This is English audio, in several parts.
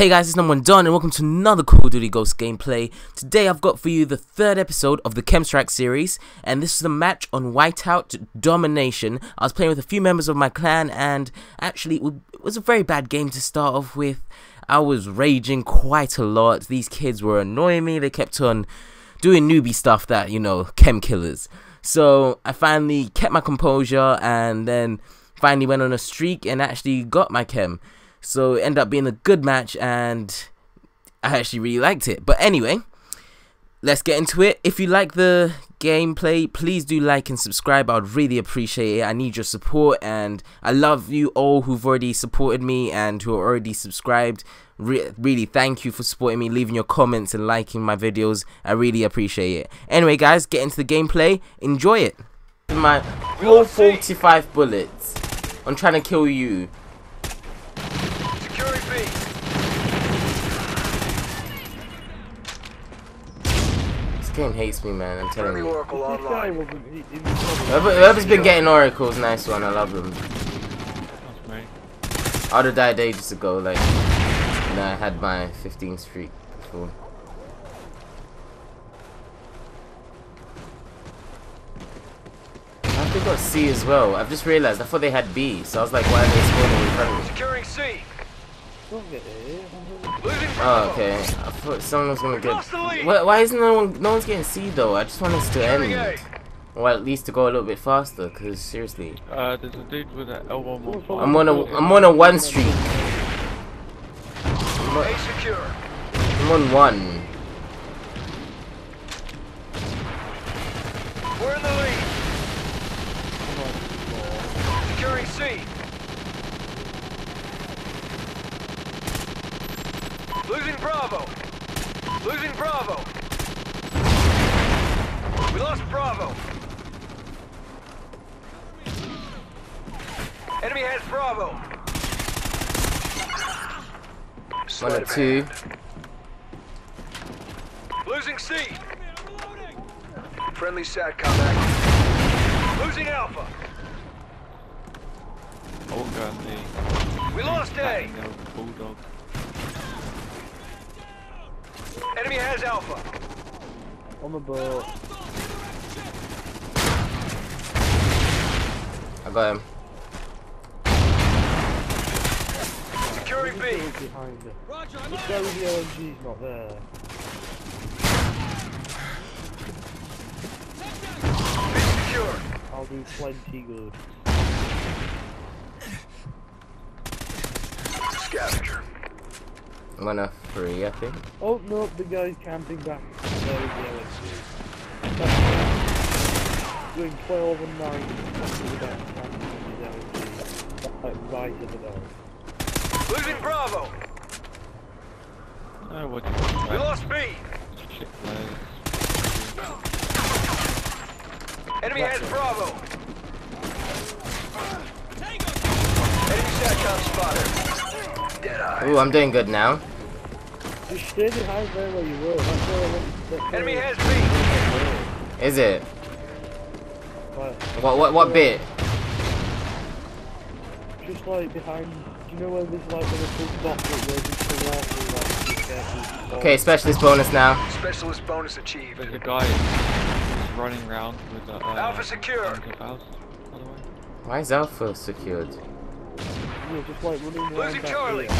Hey guys, it's number one Don and welcome to another Call of Duty Ghost gameplay. Today I've got for you the third episode of the KEM Strike series and this is a match on Whiteout Domination. I was playing with a few members of my clan and actually it was a very bad game to start off with. I was raging quite a lot. These kids were annoying me. They kept on doing newbie stuff that, you know, chem killers. So I finally kept my composure and then finally went on a streak and actually got my KEM. So it ended up being a good match and I actually really liked it. But anyway, let's get into it. If you like the gameplay, please do like and subscribe. I would really appreciate it. I need your support and I love you all who've already supported me and who are already subscribed. Re really, thank you for supporting me, leaving your comments and liking my videos. I really appreciate it. Anyway, guys, get into the gameplay. Enjoy it. My 45 bullets. I'm trying to kill you. This game hates me, man. I'm telling you. Whoever, whoever's been getting oracles, nice one. I love them. I would have died ages ago, like when I had my 15 streak before. I think they got C as well. I've just realized. I thought they had B, so I was like, why are they spawning in front of me? Securing C. Oh, okay. I thought someone was gonna get. Why, why isn't no one? No one's getting C though. I just want us to end. Or at least to go a little bit faster, cause seriously. Uh, there's a dude with an L1 I'm on a I'm on a one streak. I'm on, secure. I'm on one. We're in the lead. Securing C. Losing Bravo. Losing Bravo. We lost Bravo. Enemy has Bravo. One or two. Losing C. Friendly SATCOM active. Losing Alpha. Oh god, me. We lost A. Bulldog. Enemy has Alpha. On the boat. I got him. Securing B. Behind it. Let's go with the LMG's not there. B secure. I'll do plenty good. Scavenger. I'm gonna free, I think. Oh no, the guy's camping back. There is the LMG. Doing 12 and 9. That's the best camping with his LMG. Like right at the door. Losing Bravo. Oh, what? We lost B. Shit players. Enemy has Bravo. Enemy SATCOM spotted. Dead. Ooh, I'm doing good now. Just stay behind there where you were. That's where I want that's Enemy where- has B. Is it? Right, What what what bit? Just like behind. Do you know where there's like a little dot that goes into the water? Like. Okay, specialist bonus now. Specialist bonus achieved. There's a guy is running around with a. Uh, Alpha secure. Alpha by the way. Why is Alpha secured? Yeah, just like running around Losing Charlie. here.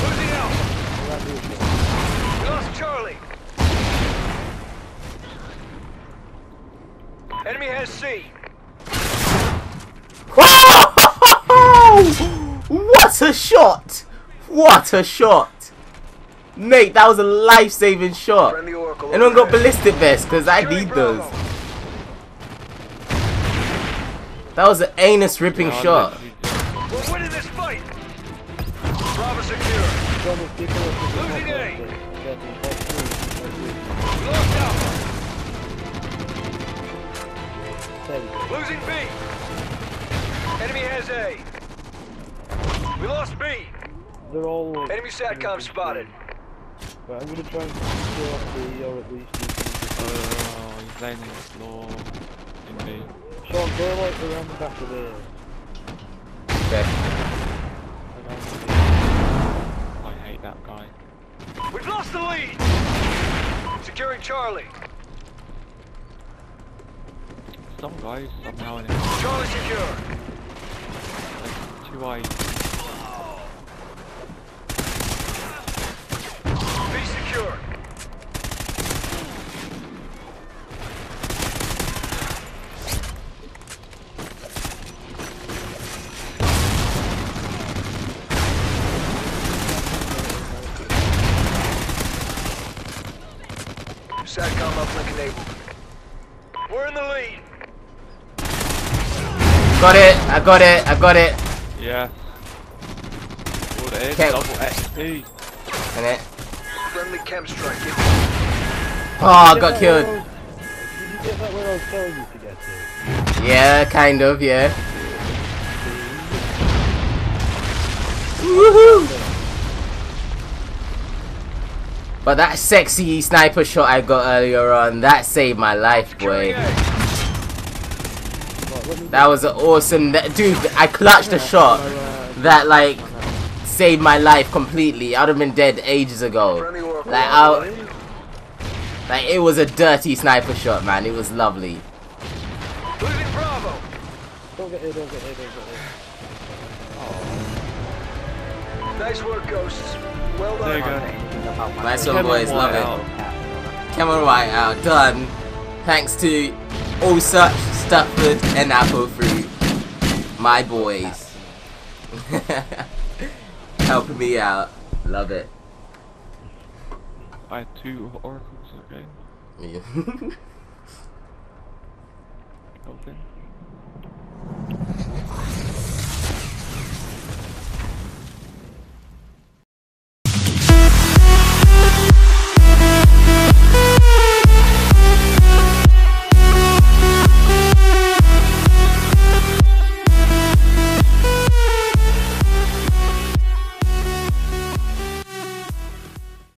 Losing Alpha. Around here. We lost Charlie. Enemy has C. What a shot! What a shot! Mate, that was a life-saving shot. Friendly Anyone got ballistic vests? Because I need those. That was an anus-ripping Yeah, I'm shot. Bravo secure. Some people Losing A. there, but they're the hot food. We lost Alpha. There we go. Losing B. Enemy has A. We lost B. They're all. Enemy SATCOM spotted. But I'm gonna try and secure off the or at least. Oh, he's laying on the floor. In me. Sean, go like around the back of there. Okay. And I'm I hate hate that guy. We've lost the lead! Securing Charlie. Some guys somehow in. Charlie secure. Like, two eyes. B secure. SATCOM enabled. We're in the lead. Got it. I got it. I got it. Yeah. Good in, Okay. double XP. And it. Friendly KEM strike. in. Oh, I Get got killed. where I was- Did you get that where I was telling you to get to? Yeah, kind of. Yeah. Woohoo! But that sexy sniper shot I got earlier on, that saved my life, boy. A. Right, let me That was an awesome. That, dude, I clutched a shot that like saved my life completely. I'd have been dead ages ago. Like I, like it was a dirty sniper shot, man. It was lovely. Bravo. Don't get hit, don't get hit, don't get hit. Nice work, Ghosts. Well done. There you. Nice one, boys. Love Whiteout. it. Cameron Whiteout. Done. Thanks to all such Stutford, and Apple Fruit, my boys, helping me out. Love it. I had two oracles, okay. Yeah. Open.